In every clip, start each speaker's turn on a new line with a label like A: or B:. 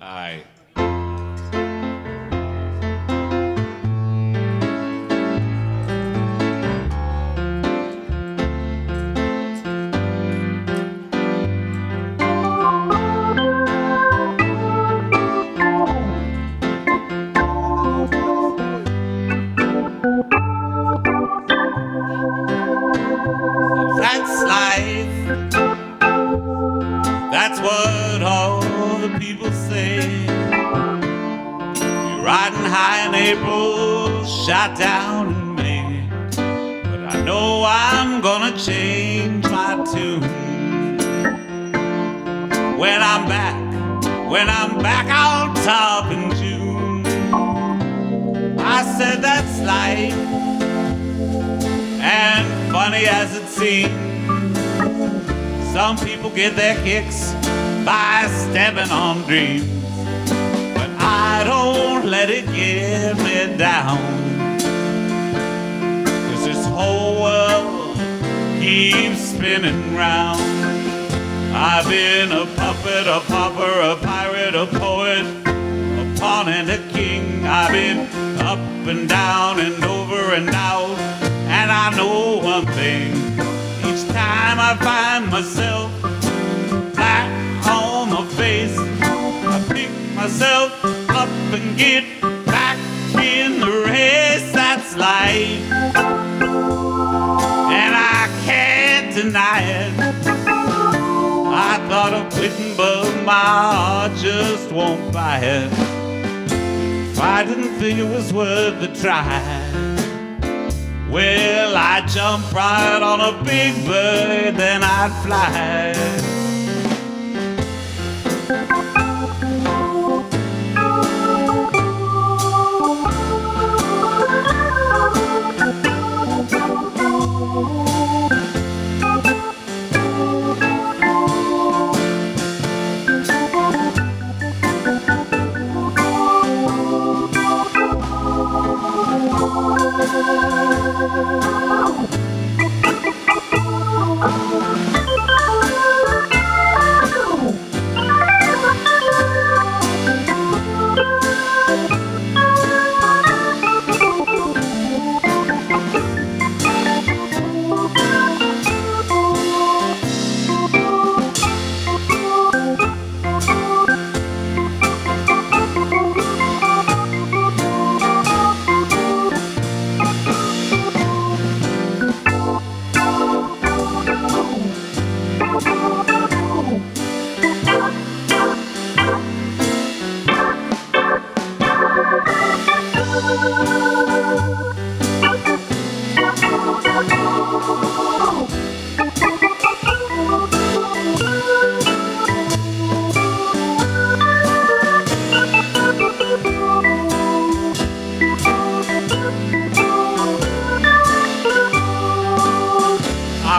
A: Aye. The people say. You're riding high in April, shot down in May. But I know I'm gonna change my tune. When I'm back, when I'm back on top in June. I said that's life. And funny as it seems, some people get their kicks by stepping on dreams. But I don't let it get me down. Cause this whole world keeps spinning round. I've been a puppet, a pauper, a pirate, a poet, a pawn and a king. I've been up and down and over and out. And I know one thing each time I find myself myself up and get back in the race. That's life, and I can't deny it. I thought of quitting, but my heart just won't buy it. If I didn't think it was worth the try. Well, I'd jump right on a big bird, then I'd fly.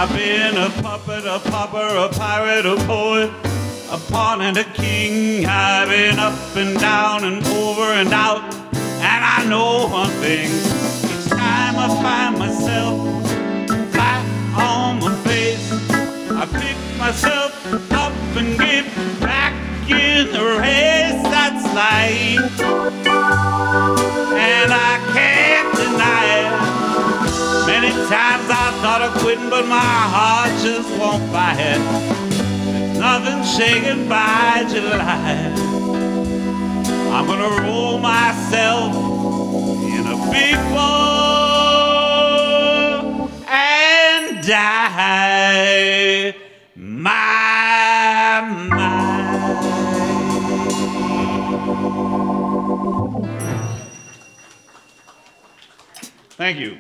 A: I've been a puppet, a pauper, a pirate, a poet, a pawn and a king. I've been up and down and over and out. And I know one thing. Each time I find myself myself up and get back in the race. That's life. And I can't deny it. Many times I thought of quitting, but my heart just won't buy it. Nothing shaken by July. I'm gonna roll myself in a big ball and die. Thank you.